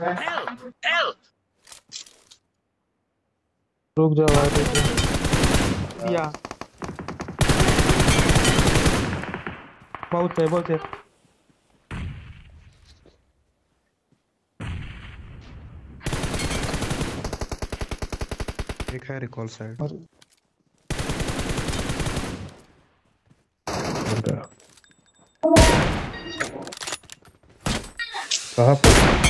Help! Help! रुक जाओ भाई रुक जाओ दिया बहुत है बहुत है एक है रिकॉल साइड और कहाँ पर